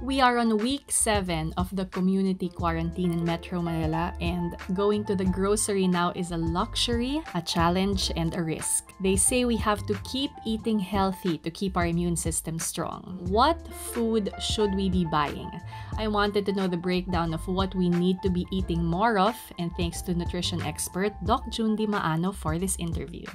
We are on week 7 of the community quarantine in Metro Manila, and going to the grocery now is a luxury, a challenge, and a risk. They say we have to keep eating healthy to keep our immune system strong. What food should we be buying? I wanted to know the breakdown of what we need to be eating more of, and thanks to nutrition expert Doc Jundi Maano for this interview.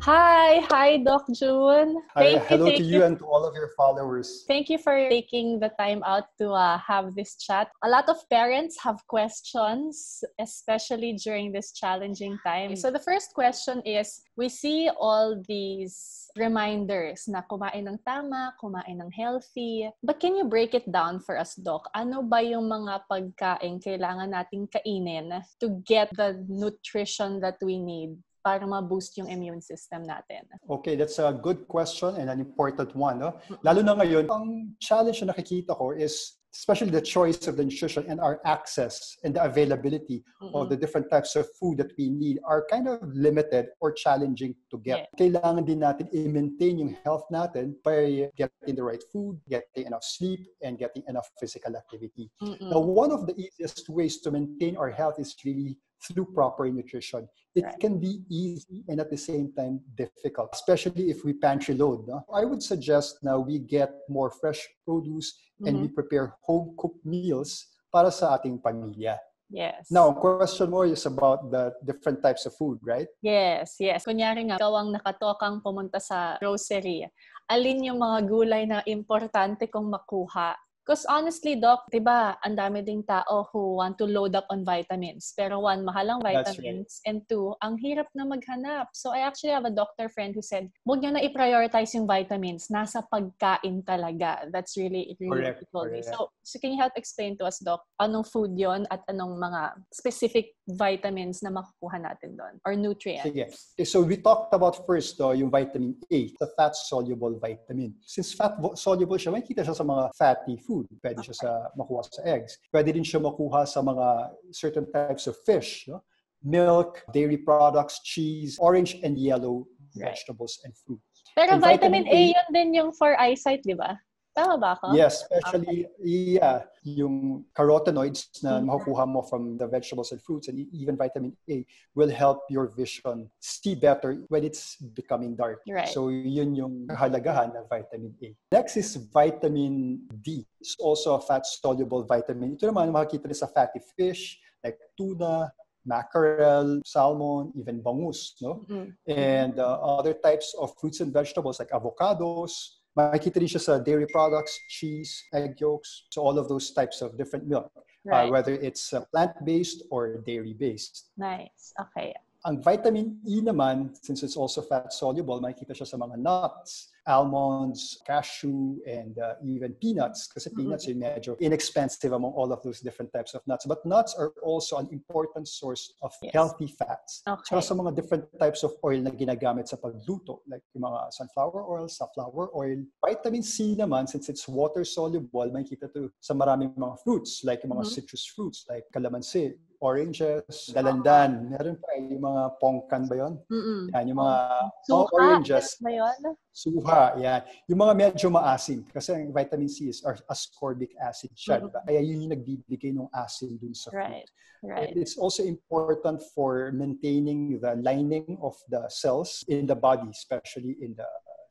Hi, hi, Doc June. Hi, hello you, to you, you and to all of your followers. Thank you for taking the time out to uh, have this chat. A lot of parents have questions, especially during this challenging time. So the first question is, we see all these reminders na kumain ng tama, kumain ng healthy. But can you break it down for us, Doc? Ano ba yung mga pagkain kailangan nating kainin to get the nutrition that we need para ma-boost yung immune system natin? Okay, that's a good question and an important one. No? Lalo na ngayon, ang challenge na nakikita ko is especially the choice of the nutrition and our access and the availability mm-hmm. of the different types of food that we need are kind of limited or challenging to get. Yeah. Kailangan din natin i-maintain yung health natin by getting the right food, getting enough sleep, and getting enough physical activity. Mm-hmm. Now, one of the easiest ways to maintain our health is really through proper nutrition. It right. can be easy and at the same time difficult, especially if we pantry load. No? I would suggest now we get more fresh produce mm-hmm. and we mm-hmm. prepare home cooked meals para sa ating pamilya. Yes. Now, question more is about the different types of food, right? Yes, yes. Kunyari nga, ikaw ang nakatokang pumunta sa grocery. Alin yung mga gulay na importante kong makuha Because honestly, Doc, di ba, ang dami ding tao who want to load up on vitamins. Pero one, mahal ang vitamins. Right. And two, ang hirap na maghanap. So I actually have a doctor friend who said, huwag nyo na i-prioritize yung vitamins. Nasa pagkain talaga. That's really, really correct, correct. So, so can you help explain to us, Doc, anong food yon at anong mga specific vitamins na makukuha natin doon? Or nutrients? Sige. Okay, so we talked about first, though, yung vitamin A, the fat-soluble vitamin. Since fat-soluble siya, makikita siya sa mga fatty food food. Pwede siya sa makuha sa eggs. Pwede din siya makuha sa mga certain types of fish. No? Milk, dairy products, cheese, orange and yellow vegetables and fruits. Pero and vitamin, vitamin A, A yun din yung for eyesight, di ba? Tama ba ako? Yes, especially okay. yeah, yung carotenoids na mm-hmm. makukuha mo from the vegetables and fruits and even vitamin A will help your vision see better when it's becoming dark. Right. So yun yung kahalagahan ng vitamin A. Next is vitamin D. It's also a fat-soluble vitamin. Ito naman makikita rin sa fatty fish like tuna, mackerel, salmon, even bangus, no? Mm-hmm. And uh, other types of fruits and vegetables like avocados, Rin siya sa dairy products, cheese, egg yolks, so all of those types of different milk, uh, right. uh, whether it's uh, plant-based or dairy-based. Nice. Okay. Ang vitamin E naman, since it's also fat-soluble, makikita siya sa mga nuts, almonds, cashew, and uh, even peanuts. Kasi mm-hmm. peanuts mm-hmm. are medyo inexpensive among all of those different types of nuts. But nuts are also an important source of yes. healthy fats. Okay. So sa mga different types of oil na ginagamit sa pagluto, like yung mga sunflower oil, safflower oil. Vitamin C naman, since it's water-soluble, makikita to sa maraming mga fruits, like yung mga mm-hmm. citrus fruits, like calamansi, oranges, dalandan. Meron pa yung mga pongkan ba yun? Mm-mm. Yan, yung mga Suha, oh, oranges. ba yun? Suha, yan. Yung mga medyo maasim. Kasi ang vitamin C is ascorbic acid siya. Mm-hmm. Diba? Kaya yun yung nagbibigay ng acid dun sa food. Right. Right. It's also important for maintaining the lining of the cells in the body, especially in the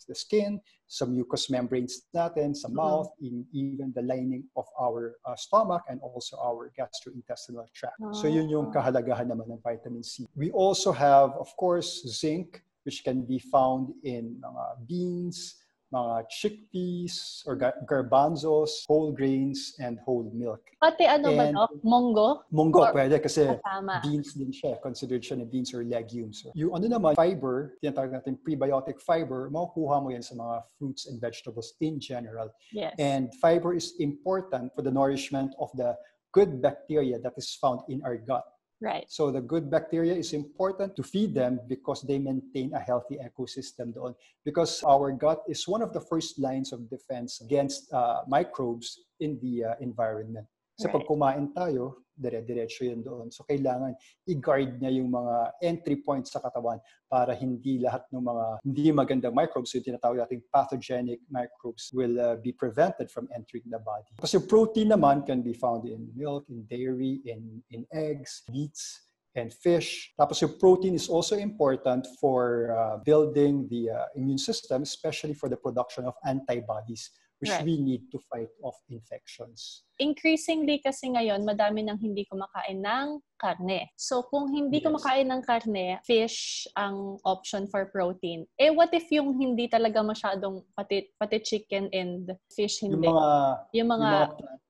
the skin, some mucous membranes natin, sa mm-hmm. mouth, in even the lining of our uh, stomach and also our gastrointestinal tract. Oh. So yun yung ah. kahalagahan naman ng vitamin C. We also have, of course, zinc, which can be found in uh, beans, mga chickpeas or garbanzos, whole grains, and whole milk. Pati ano and, ba no? Munggo? Munggo, or, pwede kasi ah, kasama. beans din siya. Considered siya na beans or legumes. So, yung ano naman, fiber, tinatawag natin prebiotic fiber, makukuha mo yan sa mga fruits and vegetables in general. Yes. And fiber is important for the nourishment of the good bacteria that is found in our gut. Right. So the good bacteria is important to feed them because they maintain a healthy ecosystem doon. Because our gut is one of the first lines of defense against uh, microbes in the uh, environment. Kasi right. pag kumain tayo, dire-diretso yun doon. So kailangan i-guard niya yung mga entry points sa katawan para hindi lahat ng mga hindi magandang microbes, yung tinatawag nating pathogenic microbes will uh, be prevented from entering the body. Kasi protein naman can be found in milk, in dairy, in, in eggs, meats, and fish. Tapos yung protein is also important for uh, building the uh, immune system, especially for the production of antibodies which right. we need to fight off infections. Increasingly kasi ngayon, madami nang hindi kumakain ng karne. So kung hindi yes. kumakain ng karne, fish ang option for protein. Eh what if yung hindi talaga masyadong pati, pati chicken and fish hindi? Yung mga, yung mga, yung mga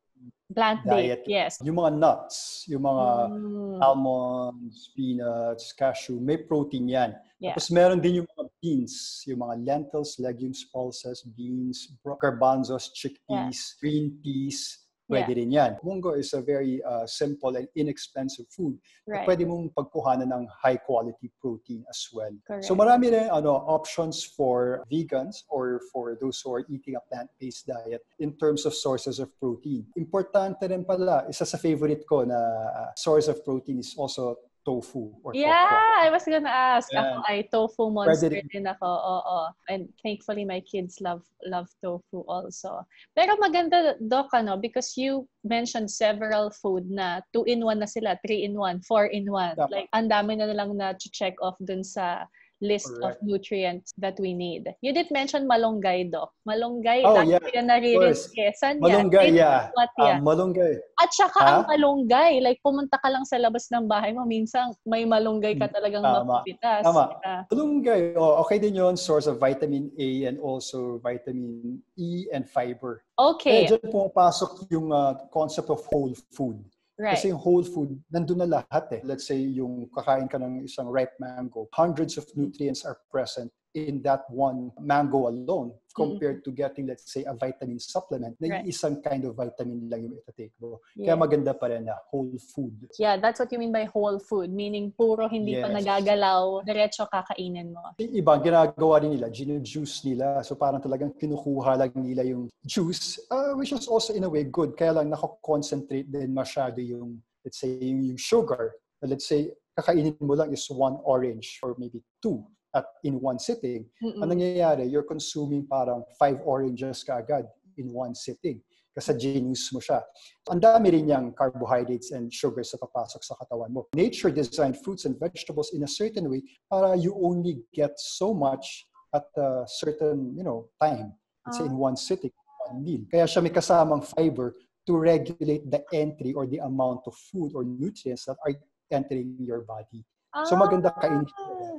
plant diet. Yes. Yung mga nuts, yung mga mm. almonds, peanuts, cashew, may protein yan. Yeah. Tapos meron din yung mga beans, yung mga lentils, legumes, pulses, beans, garbanzos, chickpeas, yeah. green peas, Pwede yeah. rin yan. Munggo is a very uh, simple and inexpensive food. Right. Pwede mong pagkuhanan ng high quality protein as well. Correct. So marami rin ano, options for vegans or for those who are eating a plant-based diet in terms of sources of protein. Importante rin pala, isa sa favorite ko na uh, source of protein is also tofu or Yeah, I was gonna ask. Yeah. Ako ay tofu monster President. din ako. Oo. And thankfully my kids love love tofu also. Pero maganda doc ano because you mentioned several food na 2 in 1 na sila, 3 in 1, 4 in 1. Yeah. Like ang dami na lang na check off dun sa list Correct. of nutrients that we need. You did mention malunggay, Doc. Malunggay, oh, yeah. ka naririnig. Eh. Saan malunggay, yan? yeah. What yan? Um, malunggay. At saka ha? ang malunggay, like pumunta ka lang sa labas ng bahay mo, minsan may malunggay ka talagang Tama. mapipitas. Tama. Yeah. Malunggay, oh, okay din yon source of vitamin A and also vitamin E and fiber. Okay. Kaya dyan pumapasok yung uh, concept of whole food. Right. Kasi yung whole food, nandun na lahat eh. Let's say yung kakain ka ng isang ripe mango, hundreds of nutrients are present in that one mango alone compared mm-hmm. to getting, let's say, a vitamin supplement na right. isang kind of vitamin lang yung itatake mo. Yeah. Kaya maganda pa rin na whole food. Yeah, that's what you mean by whole food. Meaning, puro hindi yes. pa nagagalaw, diretso kakainin mo. Iba, ginagawa rin nila, ginu-juice nila. So parang talagang kinukuha lang nila yung juice, uh, which is also in a way good. Kaya lang nako-concentrate din masyado yung, let's say, yung, yung sugar. Let's say, kakainin mo lang is one orange or maybe two at in one sitting, Mm-mm. ang nangyayari, you're consuming parang five oranges kaagad in one sitting. Kasi genius mo siya. Ang dami rin niyang carbohydrates and sugars sa papasok sa katawan mo. Nature designed fruits and vegetables in a certain way para you only get so much at a certain, you know, time. Let's say in one sitting, one meal. Kaya siya may kasamang fiber to regulate the entry or the amount of food or nutrients that are entering your body. So maganda kainin.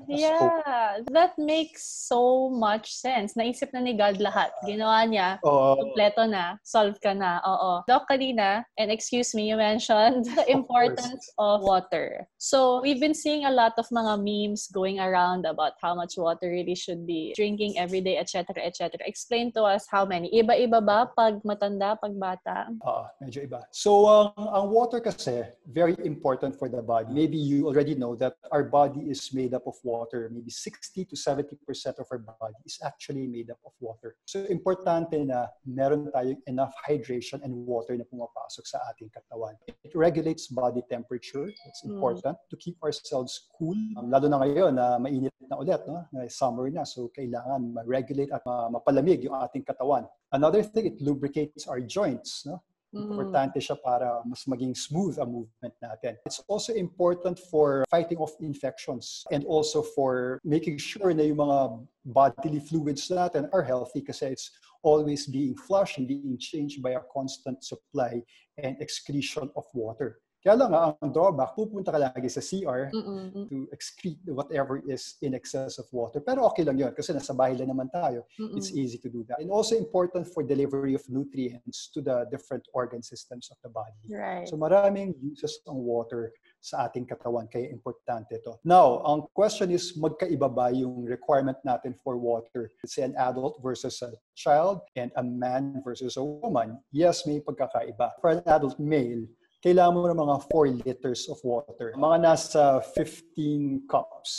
Yeah, that makes so much sense. Naisip na ni God lahat. Ginawa niya, oh, kompleto na, solve ka na. Oo. Doc, kanina, and excuse me, you mentioned the importance of, of water. So, we've been seeing a lot of mga memes going around about how much water really should be drinking every day, etc., etc. Explain to us how many. Iba-iba ba pag matanda, pag bata? Oo, uh, medyo iba. So, um, ang water kasi, very important for the body. Maybe you already know that our body is made up of water. Maybe 60 to 70% of our body is actually made up of water. So importante na meron tayong enough hydration and water na pumapasok sa ating katawan. It regulates body temperature. It's mm. important mm. to keep ourselves cool. Um, lalo na ngayon na mainit na ulit, no? na summer na. So kailangan ma-regulate at mapalamig yung ating katawan. Another thing, it lubricates our joints. No? Mm. Importante siya para mas maging smooth ang movement natin. It's also important for fighting off infections and also for making sure na yung mga bodily fluids natin are healthy kasi it's always being flushed and being changed by a constant supply and excretion of water. Kaya lang ang drawback, pupunta ka lagi sa CR Mm-mm. to excrete whatever is in excess of water. Pero okay lang yun kasi nasa bahay lang naman tayo. Mm-mm. It's easy to do that. And also important for delivery of nutrients to the different organ systems of the body. Right. So maraming uses ng water sa ating katawan, kaya importante ito. Now, ang question is, magkaiba ba yung requirement natin for water? Let's say an adult versus a child and a man versus a woman. Yes, may pagkakaiba. For an adult male, kailangan mo ng mga 4 liters of water. Mga nasa 15 cups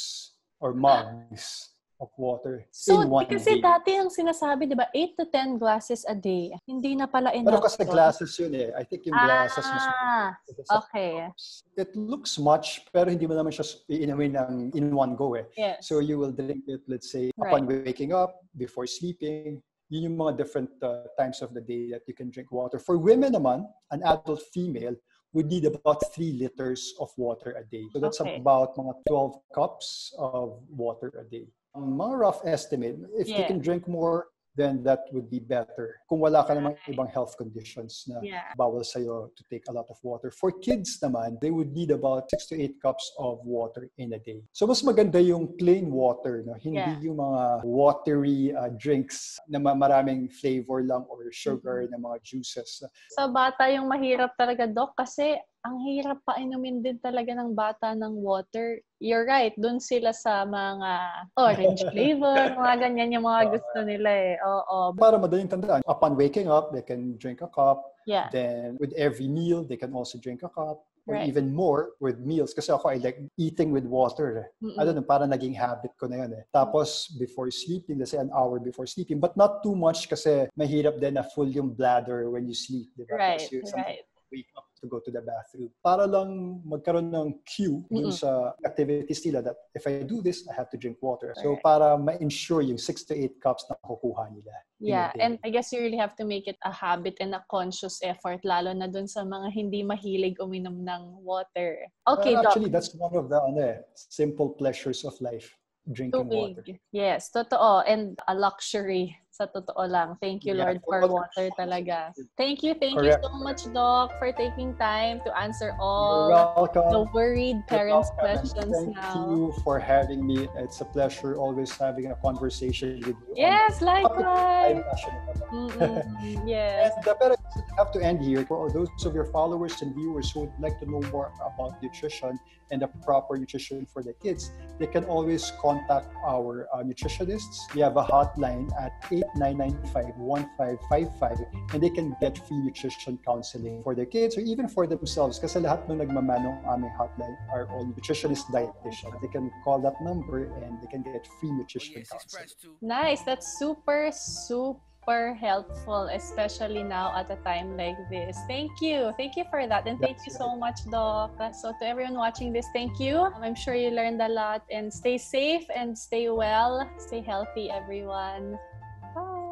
or mugs of water So, in one kasi day. dati ang sinasabi, di ba, 8 to 10 glasses a day. Hindi na pala enough. Pero kasi glasses yun eh. I think yung glasses mas Ah, okay. It looks much, pero hindi mo naman siya iinumin ng in one go eh. Yes. So you will drink it, let's say, Right. upon waking up, before sleeping. Yun yung mga different uh, times of the day that you can drink water. For women naman, an adult female would need about 3 liters of water a day. So that's Okay. about mga 12 cups of water a day. Mga rough estimate, if you can drink more, then that would be better. Kung wala ka namang ibang health conditions na Yeah. bawal sa'yo to take a lot of water. For kids naman, they would need about 6 to 8 cups of water in a day. So mas maganda yung plain water, no? hindi Yeah. yung mga watery uh, drinks na ma- maraming flavor lang or sugar Mm-hmm. na mga juices. Sa bata yung mahirap talaga, Doc, kasi ang hirap pa inumin din talaga ng bata ng water. You're right, dun sila sa mga orange flavor, mga ganyan yung mga gusto nila eh. Oo. Para madaling tandaan, upon waking up, they can drink a cup. Yeah. Then with every meal, they can also drink a cup. Or Right. even more with meals. Kasi ako, I like eating with water. eh. Mm-mm. I don't know, parang naging habit ko na yun eh. Tapos, before sleeping, let's say an hour before sleeping, but not too much kasi mahirap din na full yung bladder when you sleep, di ba? Right, right. Wake up to go to the bathroom. Para lang magkaroon ng cue dun sa activities nila that if I do this, I have to drink water. So, Correct. para ma-ensure yung 6 to 8 cups na kukuha nila. Yeah, and I guess you really have to make it a habit and a conscious effort, lalo na dun sa mga hindi mahilig uminom ng water. Okay, Well, Doc. actually, that's one of the ano, eh, simple pleasures of life. Drinking water. Tubig. Yes, totoo. And a luxury. Sa totoo lang. Thank you, Lord, for water talaga. Thank you, thank Correct. you so much, Doc, for taking time to answer all the worried parents' questions Thank now. you for having me. It's a pleasure always having a conversation with you. Yes, I'm likewise. passionate. Mm-mm. yes. And uh, pero I have to end here for those of your followers and viewers who would like to know more about nutrition and the proper nutrition for the kids. They can always contact our uh, nutritionists. We have a hotline at 8995-1555 and they can get free nutrition counseling for their kids or even for themselves kasi lahat ng nagmamanong aming hotline are all nutritionist dietitians. They can call that number and they can get free nutrition counseling. Nice. That's super, super helpful, especially now at a time like this. Thank you. Thank you for that. And thank you That's so much, Doc. So, to everyone watching this, thank you. Um, I'm sure you learned a lot and stay safe and stay well. Stay healthy, everyone.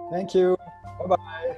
Bye. Thank you. Bye-bye.